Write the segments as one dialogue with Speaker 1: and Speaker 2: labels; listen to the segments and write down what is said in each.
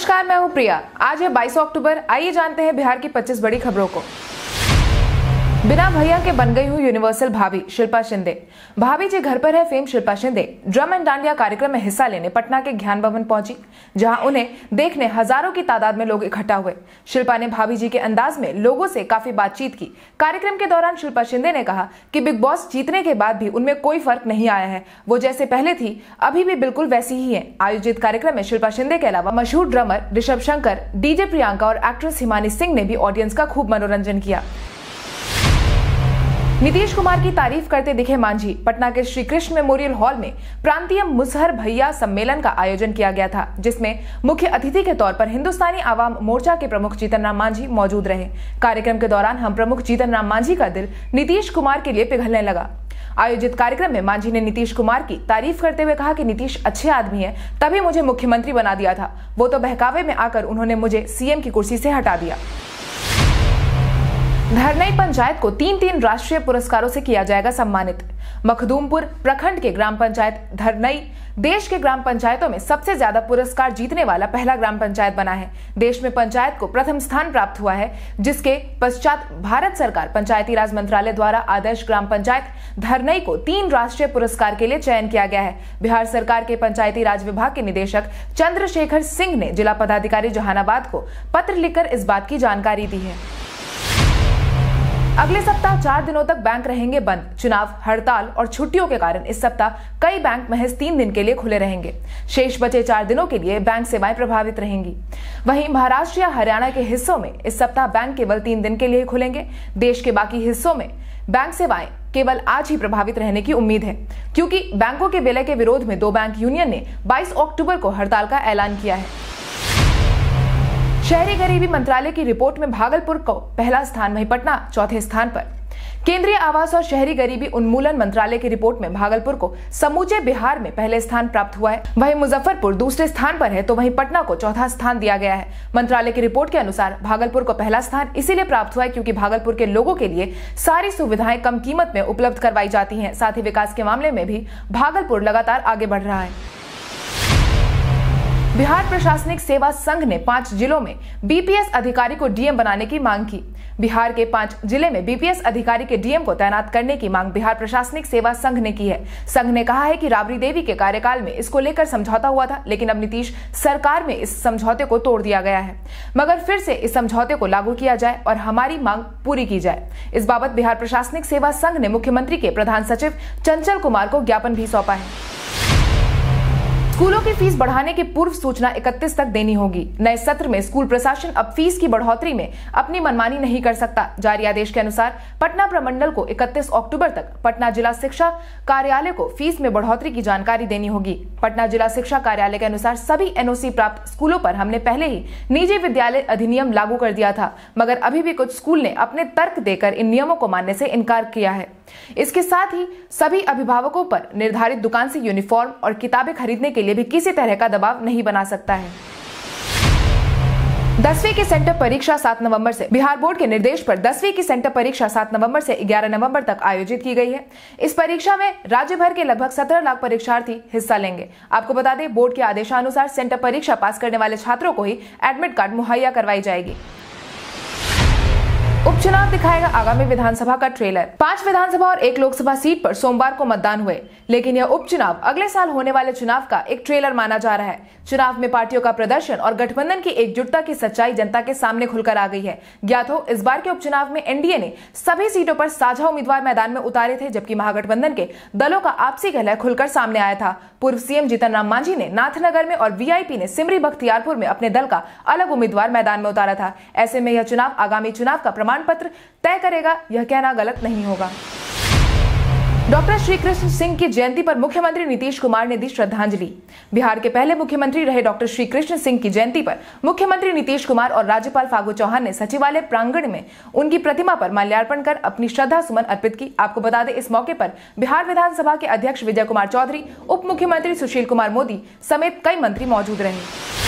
Speaker 1: नमस्कार, मैं हूँ प्रिया। आज है 22 अक्टूबर आइए जानते हैं बिहार की 25 बड़ी खबरों को। बिना भैया के बन गई हुई यूनिवर्सल भाभी, शिल्पा शिंदे। भाभी जी घर पर है fame Shilpa Shinde. Drum and dandiya कार्यक्रम में हिस्सा लेने पटना के ज्ञान भवन पहुँची, जहाँ उन्हें देखने हज़ारों की तादाद में लोग इकट्ठा हुए। शिल्पा ने भाभी जी के अंदाज में लोगों से काफ़ी बातचीत की। कार्यक्रम के दौरान शिल्पा शिंदे ने कहा कि बिग बॉस जीतने के बाद भी उनमें कोई फ़र्क नहीं आया है। वो जैसे पहले थी, अभी भी बिल्कुल वैसी ही है। आयोजित कार्यक्रम में शिल्पा शिंदे के अलावा मशहूर ड्रमर ऋषभ शंकर, डीजे प्रियंका और एक्ट्रेस हिमानी सिंह ने भी ऑडियंस का खूब मनोरंजन किया। नीतीश कुमार की तारीफ़ करते दिखे मांझी। पटना के श्री कृष्ण मेमोरियल हॉल में प्रांतीय मुसहर भैया सम्मेलन का आयोजन किया गया था, जिसमें मुख्य अतिथि के तौर पर हिंदुस्तानी आवाम मोर्चा के प्रमुख जीतन राम मांझी मौजूद रहे। कार्यक्रम के दौरान हम प्रमुख जीतन राम मांझी का दिल नीतीश कुमार के लिए पिघलने लगा। आयोजित कार्यक्रम में मांझी ने नीतीश कुमार की तारीफ़ करते हुए कहा कि नीतीश अच्छे आदमी है, तभी मुझे मुख्यमंत्री बना दिया था। वो तो बहकावे में आकर उन्होंने मुझे सीएम की कुर्सी से हटा दिया। धरनई पंचायत को तीन तीन राष्ट्रीय पुरस्कारों से किया जाएगा सम्मानित। मखदूमपुर प्रखंड के ग्राम पंचायत धरनई, देश के ग्राम पंचायतों में सबसे ज़्यादा पुरस्कार जीतने वाला पहला ग्राम पंचायत बना है। देश में पंचायत को प्रथम स्थान प्राप्त हुआ है, जिसके पश्चात भारत सरकार पंचायती राज मंत्रालय द्वारा आदर्श ग्राम पंचायत धरनई को तीन राष्ट्रीय पुरस्कार के लिए चयन किया गया है। बिहार सरकार के पंचायती राज विभाग के निदेशक चंद्रशेखर सिंह ने जिला पदाधिकारी जहानाबाद को पत्र लिखकर इस बात की जानकारी दी है। अगले सप्ताह चार दिनों तक बैंक रहेंगे बंद। चुनाव, हड़ताल और छुट्टियों के कारण इस सप्ताह कई बैंक महज तीन दिन के लिए खुले रहेंगे। शेष बचे चार दिनों के लिए बैंक सेवाएँ प्रभावित रहेंगी। वहीं महाराष्ट्र या हरियाणा के हिस्सों में इस सप्ताह बैंक केवल तीन दिन के लिए खुलेंगे। देश के बाकी हिस्सों में बैंक सेवाएँ केवल आज ही प्रभावित रहने की उम्मीद है। क्योंकि बैंकों के विलय के विरोध में दो बैंक यूनियन ने 22 अक्टूबर को हड़ताल का ऐलान किया है। शहरी गरीबी मंत्रालय की रिपोर्ट में भागलपुर को पहला स्थान, वहीं पटना चौथे स्थान पर। केंद्रीय आवास और शहरी गरीबी उन्मूलन मंत्रालय की रिपोर्ट में भागलपुर को समूचे बिहार में पहले स्थान प्राप्त हुआ है। वहीं मुजफ्फरपुर दूसरे स्थान पर है तो वहीं पटना को चौथा स्थान दिया गया है। मंत्रालय की रिपोर्ट के अनुसार भागलपुर को पहला स्थान इसीलिए प्राप्त हुआ है क्योंकि भागलपुर के लोगों के लिए सारी सुविधाएँ कम कीमत में उपलब्ध करवाई जाती है। साथ ही विकास के मामले में भी भागलपुर लगातार आगे बढ़ रहा है। बिहार प्रशासनिक सेवा संघ ने पाँच जिलों में बीपीएस अधिकारी को डीएम बनाने की मांग की। बिहार के पाँच ज़िले में बीपीएस अधिकारी के डीएम को तैनात करने की मांग बिहार प्रशासनिक सेवा संघ ने की है। संघ ने कहा है कि राबड़ी देवी के कार्यकाल में इसको लेकर समझौता हुआ था, लेकिन अब नीतीश सरकार में इस समझौते को तोड़ दिया गया है। मगर फिर से इस समझौते को लागू किया जाए और हमारी मांग पूरी की जाए। इस बाबत बिहार प्रशासनिक सेवा संघ ने मुख्यमंत्री के प्रधान सचिव चंचल कुमार को ज्ञापन भी सौंपा है। स्कूलों की फ़ीस बढ़ाने की पूर्व सूचना 31 तक देनी होगी। नए सत्र में स्कूल प्रशासन अब फ़ीस की बढ़ोतरी में अपनी मनमानी नहीं कर सकता। जारी आदेश के अनुसार पटना प्रमंडल को 31 अक्टूबर तक पटना जिला शिक्षा कार्यालय को फ़ीस में बढ़ोतरी की जानकारी देनी होगी। पटना जिला शिक्षा कार्यालय के अनुसार सभी एनओसी प्राप्त स्कूलों पर हमने पहले ही निजी विद्यालय अधिनियम लागू कर दिया था, मगर अभी भी कुछ स्कूल ने अपने तर्क देकर इन नियमों को मानने से इनकार किया है। इसके साथ ही सभी अभिभावकों पर निर्धारित दुकान से यूनिफॉर्म और किताबें खरीदने के लिए भी किसी तरह का दबाव नहीं बना सकता है। दसवीं की सेंटर परीक्षा सात नवंबर से बिहार बोर्ड के निर्देश पर दसवीं की सेंटर परीक्षा सात नवंबर से 11 नवंबर तक आयोजित की गई है। इस परीक्षा में राज्य भर के लगभग 17 लाख परीक्षार्थी हिस्सा लेंगे। आपको बता दें, बोर्ड के आदेशानुसार सेंटर परीक्षा पास करने वाले छात्रों को ही एडमिट कार्ड मुहैया करवाई जाएगी। उपचुनाव दिखाएगा आगामी विधानसभा का ट्रेलर। पाँच विधानसभा और एक लोकसभा सीट पर सोमवार को मतदान हुए, लेकिन यह उपचुनाव अगले साल होने वाले चुनाव का एक ट्रेलर माना जा रहा है। चुनाव में पार्टियों का प्रदर्शन और गठबंधन की एकजुटता की सच्चाई जनता के सामने खुलकर आ गई है। ज्ञात हो, इस बार के उपचुनाव में एनडीए ने सभी सीटों पर साझा उम्मीदवार मैदान में उतारे थे, जबकि महागठबंधन के दलों का आपसी कलह खुलकर सामने आया था। पूर्व सीएम जीतन राम मांझी ने नाथनगर में और वीआईपी ने सिमरी बख्तियारपुर में अपने दल का अलग उम्मीदवार मैदान में उतारा था। ऐसे में यह चुनाव आगामी चुनाव का प्रमाण पत्र तय करेगा। यह कहना गलत नहीं होगा। डॉक्टर श्री कृष्ण सिंह की जयंती पर मुख्यमंत्री नीतीश कुमार ने दी श्रद्धांजलि। बिहार के पहले मुख्यमंत्री रहे डॉक्टर श्री कृष्ण सिंह की जयंती पर मुख्यमंत्री नीतीश कुमार और राज्यपाल फागू चौहान ने सचिवालय प्रांगण में उनकी प्रतिमा पर माल्यार्पण कर अपनी श्रद्धा सुमन अर्पित की। आपको बता दें, इस मौके पर बिहार विधानसभा के अध्यक्ष विजय कुमार चौधरी उप मुख्यमंत्री सुशील कुमार मोदी समेत कई मंत्री मौजूद रहे।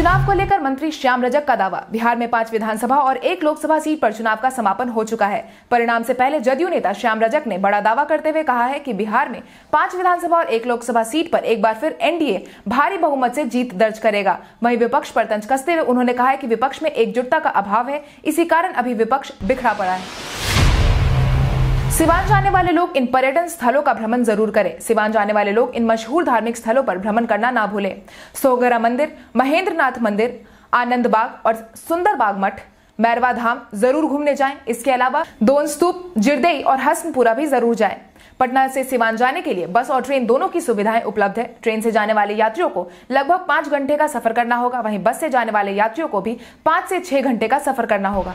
Speaker 1: चुनाव को लेकर मंत्री श्याम रजक का दावा। बिहार में पाँच विधानसभा और एक लोकसभा सीट पर चुनाव का समापन हो चुका है। परिणाम से पहले जदयू नेता श्याम रजक ने बड़ा दावा करते हुए कहा है कि बिहार में पाँच विधानसभा और एक लोकसभा सीट पर एक बार फिर एनडीए भारी बहुमत से जीत दर्ज करेगा। वहीं विपक्ष पर तंज कसते हुए उन्होंने कहा है कि विपक्ष में एकजुटता का अभाव है। इसी कारण अभी विपक्ष बिखरा पड़ा है। सिवान जाने वाले लोग इन पर्यटन स्थलों का भ्रमण ज़रूर करें। सिवान जाने वाले लोग इन मशहूर धार्मिक स्थलों पर भ्रमण करना ना भूलें। सोगरा मंदिर, महेंद्रनाथ मंदिर, आनंद बाग और सुंदर बाग मठ, मैरवा धाम ज़रूर घूमने जाएँ। इसके अलावा दोन स्तूप, जिरदई और हसनपुरा भी ज़रूर जाएँ। पटना से सिवान जाने के लिए बस और ट्रेन दोनों की सुविधाएँ उपलब्ध है। ट्रेन से जाने वाले यात्रियों को लगभग पाँच घंटे का सफ़र करना होगा। वहीं बस से जाने वाले यात्रियों को भी पाँच से छह घंटे का सफ़र करना होगा।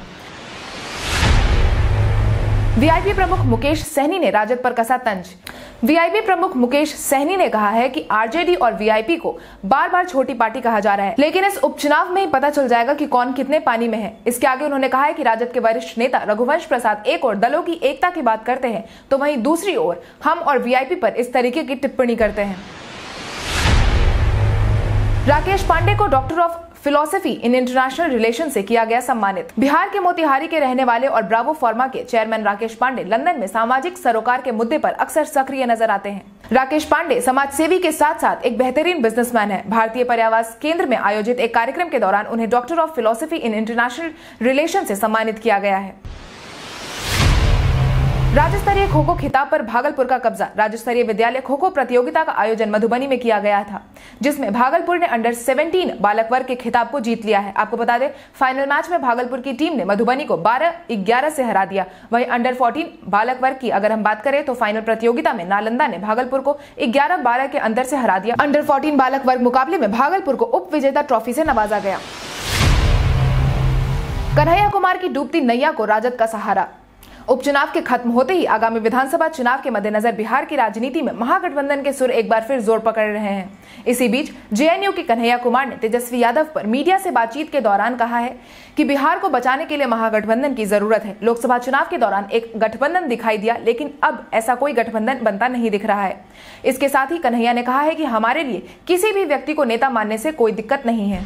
Speaker 1: वीआईपी प्रमुख मुकेश सहनी ने राजद पर कसा तंज। वीआईपी प्रमुख मुकेश सहनी ने कहा है कि आरजेडी और वीआईपी को बार बार छोटी पार्टी कहा जा रहा है, लेकिन इस उपचुनाव में ही पता चल जाएगा कि कौन कितने पानी में है। इसके आगे उन्होंने कहा है कि राजद के वरिष्ठ नेता रघुवंश प्रसाद एक और दलों की एकता की बात करते हैं तो वहीं दूसरी ओर हम और वीआईपी पर इस तरीके की टिप्पणी करते हैं। राकेश पांडे को doctor of philosophy in international relation से किया गया सम्मानित। बिहार के मोतिहारी के रहने वाले और ब्रावो फार्मा के चेयरमैन राकेश पांडे लंदन में सामाजिक सरोकार के मुद्दे पर अक्सर सक्रिय नज़र आते हैं। राकेश पांडे समाज सेवी के साथ साथ एक बेहतरीन बिजनेसमैन है। भारतीय पर्यावास केंद्र में आयोजित एक कार्यक्रम के दौरान उन्हें doctor of philosophy in international relation से सम्मानित किया गया है। राज्य स्तरीय खो खो खिताब पर भागलपुर का कब्जा। राज्य स्तरीय विद्यालय खो खो प्रतियोगिता का आयोजन मधुबनी में किया गया था, जिसमें भागलपुर ने अंडर 17 बालक वर्ग के खिताब को जीत लिया है। आपको बता दें फाइनल मैच में भागलपुर की टीम ने मधुबनी को 12-11 से हरा दिया। वहीं अंडर 14 बालक वर्ग की अगर हम बात करें तो फाइनल प्रतियोगिता में नालंदा ने भागलपुर को ग्यारह बारह के अंदर से हरा दिया। अंडर फोर्टीन बालक वर्ग मुकाबले में भागलपुर को उप विजेता ट्रॉफी से नवाजा गया। कन्हैया कुमार की डूबती नैया को राजद का सहारा। उपचुनाव के खत्म होते ही आगामी विधानसभा चुनाव के मद्देनजर बिहार की राजनीति में महागठबंधन के सुर एक बार फिर ज़ोर पकड़ रहे हैं। इसी बीच, जेएनयू के कन्हैया कुमार ने तेजस्वी यादव पर मीडिया से बातचीत के दौरान कहा है कि बिहार को बचाने के लिए महागठबंधन की ज़रूरत है। लोकसभा चुनाव के दौरान एक गठबंधन दिखाई दिया, लेकिन अब ऐसा कोई गठबंधन बनता नहीं दिख रहा है। इसके साथ ही कन्हैया ने कहा है कि हमारे लिए किसी भी व्यक्ति को नेता मानने से कोई दिक्कत नहीं है।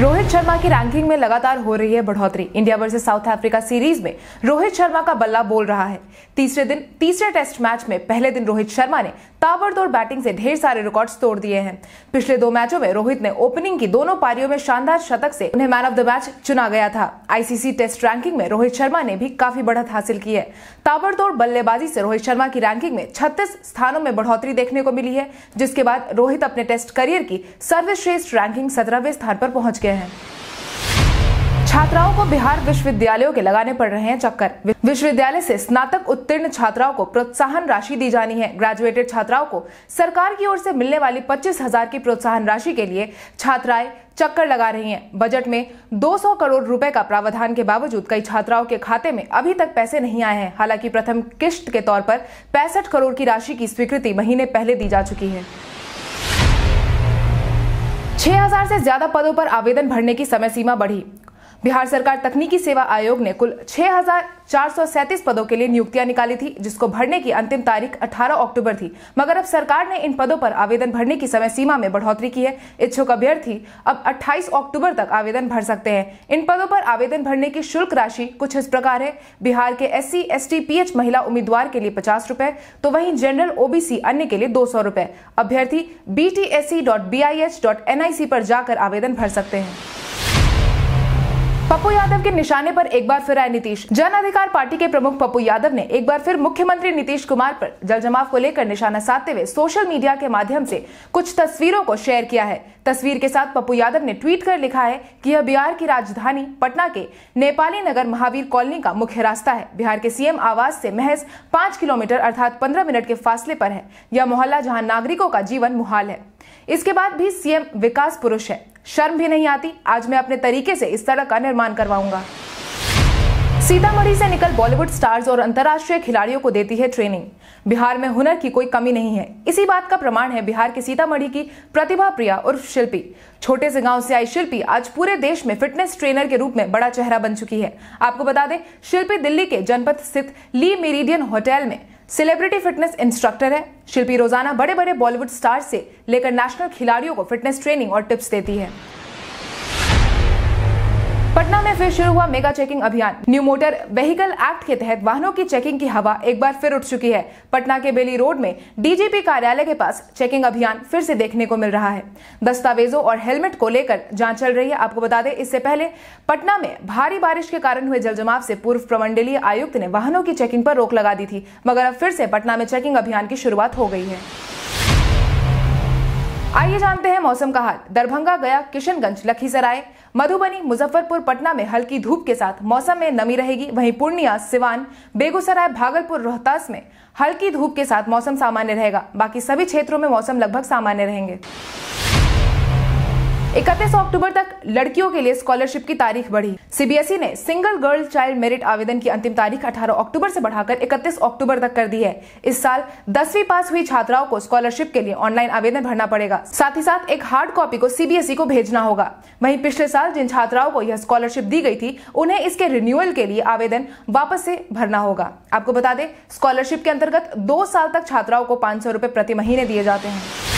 Speaker 1: रोहित शर्मा की रैंकिंग में लगातार हो रही है बढ़ोतरी। India versus South Africa series में रोहित शर्मा का बल्ला बोल रहा है। तीसरे दिन, तीसरे टेस्ट मैच में पहले दिन रोहित शर्मा ने ताबड़तोड़ बैटिंग से ढेर सारे रिकॉर्ड्स तोड़ दिए हैं। पिछले दो मैचों में रोहित ने ओपनिंग की दोनों पारियों में शानदार शतक से उन्हें मैन ऑफ़ द मैच चुना गया था। आईसीसी टेस्ट रैंकिंग में रोहित शर्मा ने भी काफ़ी बढ़त हासिल की है। ताबड़तोड़ बल्लेबाजी से रोहित शर्मा की रैंकिंग में छत्तीस स्थानों में बढ़ोतरी देखने को मिली है, जिसके बाद रोहित अपने टेस्ट करियर की सर्वश्रेष्ठ रैंकिंग सत्रहवें स्थान पर पहुँच गए हैं। छात्राओं को बिहार विश्वविद्यालयों के लगाने पड़ रहे हैं चक्कर। विश्वविद्यालय से स्नातक उत्तीर्ण छात्राओं को प्रोत्साहन राशि दी जानी है। ग्रेजुएटेड छात्राओं को सरकार की ओर से मिलने वाली पच्चीस हज़ार की प्रोत्साहन राशि के लिए छात्राएँ चक्कर लगा रही हैं। बजट में 200 करोड़ रुपए का प्रावधान के बावजूद कई छात्राओं के खाते में अभी तक पैसे नहीं आए हैं। हालाँकि प्रथम किश्त के तौर पर पैंसठ करोड़ की राशि की स्वीकृति महीने पहले दी जा चुकी है। 6000 से ज़्यादा पदों पर आवेदन भरने की समय सीमा बढ़ी। बिहार सरकार तकनीकी सेवा आयोग ने कुल छह हज़ार चार सौ सैंतीस पदों के लिए नियुक्तियाँ निकाली थी, जिसको भरने की अंतिम तारीख 18 अक्टूबर थी। मगर अब सरकार ने इन पदों पर आवेदन भरने की समय सीमा में बढ़ोतरी की है। इच्छुक अभ्यर्थी अब 28 अक्टूबर तक आवेदन भर सकते हैं। इन पदों पर आवेदन भरने की शुल्क राशि कुछ इस प्रकार है। बिहार के एस सी एस महिला उम्मीदवार के लिए पचास रूपए तो वहीं जनरल ओबीसी अन्य के लिए दो सौ रूपए। अभ्यर्थी बी टी पर जाकर आवेदन भर सकते हैं। पप्पू यादव के निशाने पर एक बार फिर आए नीतीश। जन अधिकार पार्टी के प्रमुख पप्पू यादव ने एक बार फिर मुख्यमंत्री नीतीश कुमार पर जल जमाव को लेकर निशाना साधते हुए सोशल मीडिया के माध्यम से कुछ तस्वीरों को शेयर किया है। तस्वीर के साथ पप्पू यादव ने ट्वीट कर लिखा है कि यह बिहार की राजधानी पटना के नेपाली नगर महावीर कॉलोनी का मुख्य रास्ता है। बिहार के सीएम आवास से महज पाँच किलोमीटर अर्थात पंद्रह मिनट के फासले पर है। यह मोहल्ला जहाँ नागरिकों का जीवन मुहाल है। इसके बाद भी सीएम विकास पुरुष है। शर्म भी नहीं आती। आज मैं अपने तरीके से इस सड़क का निर्माण करवाऊँगा। सीतामढ़ी से निकल बॉलीवुड स्टार्स और अंतर्राष्ट्रीय खिलाड़ियों को देती है ट्रेनिंग। बिहार में हुनर की कोई कमी नहीं है। इसी बात का प्रमाण है बिहार के सीतामढ़ी की प्रतिभा प्रिया उर्फ़ शिल्पी। छोटे से गाँव से आई शिल्पी आज पूरे देश में फिटनेस ट्रेनर के रूप में बड़ा चेहरा बन चुकी है। आपको बता दें, शिल्पी दिल्ली के जनपद स्थित ली मेरिडियन होटल में सेलिब्रिटी फिटनेस इंस्ट्रक्टर है। शिल्पी रोज़ाना बड़े बड़े बॉलीवुड स्टार से लेकर नेशनल खिलाड़ियों को फिटनेस ट्रेनिंग और टिप्स देती है। पटना में फिर शुरू हुआ मेगा चेकिंग अभियान। न्यू मोटर व्हीकल एक्ट के तहत वाहनों की चेकिंग की हवा एक बार फिर उठ चुकी है। पटना के बेली रोड में डीजीपी कार्यालय के पास चेकिंग अभियान फिर से देखने को मिल रहा है। दस्तावेजों और हेलमेट को लेकर जाँच चल रही है। आपको बता दें, इससे पहले पटना में भारी बारिश के कारण हुए जलजमाव से पूर्व प्रमंडलीय आयुक्त ने वाहनों की चेकिंग पर रोक लगा दी थी, मगर अब फिर से पटना में चेकिंग अभियान की शुरुआत हो गई है। आइए जानते हैं मौसम का हाल। दरभंगा गया किशनगंज, लखीसराय मधुबनी, मुजफ्फरपुर, पटना में हल्की धूप के साथ मौसम में नमी रहेगी। वहीं पूर्णिया, सिवान, बेगूसराय, भागलपुर, रोहतास में हल्की धूप के साथ मौसम सामान्य रहेगा। बाकी सभी क्षेत्रों में मौसम लगभग सामान्य रहेंगे। इकतीस अक्टूबर तक लड़कियों के लिए स्कॉलरशिप की तारीख बढ़ी। सीबीएसई ने सिंगल गर्ल चाइल्ड मेरिट आवेदन की अंतिम तारीख 18 अक्टूबर से बढ़ाकर 31 अक्टूबर तक कर दी है। इस साल दसवीं पास हुई छात्राओं को स्कॉलरशिप के लिए ऑनलाइन आवेदन भरना पड़ेगा। साथ ही साथ एक हार्ड कॉपी को सीबीएसई को भेजना होगा। वही पिछले साल जिन छात्राओं को यह स्कॉलरशिप दी गई थी, उन्हें इसके रिन्यूअल के लिए आवेदन वापस से भरना होगा। आपको बता दें, स्कॉलरशिप के अंतर्गत दो साल तक छात्राओं को पाँच सौ प्रति महीने दिए जाते हैं।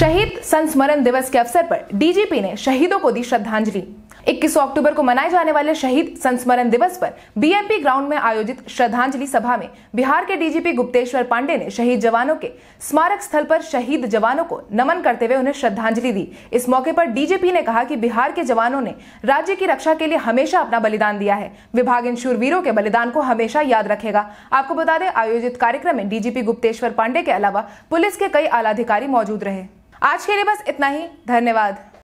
Speaker 1: शहीद संस्मरण दिवस के अवसर पर डीजीपी ने शहीदों को दी श्रद्धांजलि। 21 अक्टूबर को मनाए जाने वाले शहीद संस्मरण दिवस पर बीएमपी ग्राउंड में आयोजित श्रद्धांजलि सभा में बिहार के डीजीपी गुप्तेश्वर पांडे ने शहीद जवानों के स्मारक स्थल पर शहीद जवानों को नमन करते हुए उन्हें श्रद्धांजलि दी। इस मौके पर डीजीपी ने कहा कि बिहार के जवानों ने राज्य की रक्षा के लिए हमेशा अपना बलिदान दिया है। विभाग इन शूरवीरों के बलिदान को हमेशा याद रखेगा। आपको बता दें, आयोजित कार्यक्रम में डीजीपी गुप्तेश्वर पांडे के अलावा पुलिस के कई आला अधिकारी मौजूद रहे। आज के लिए बस इतना ही। धन्यवाद।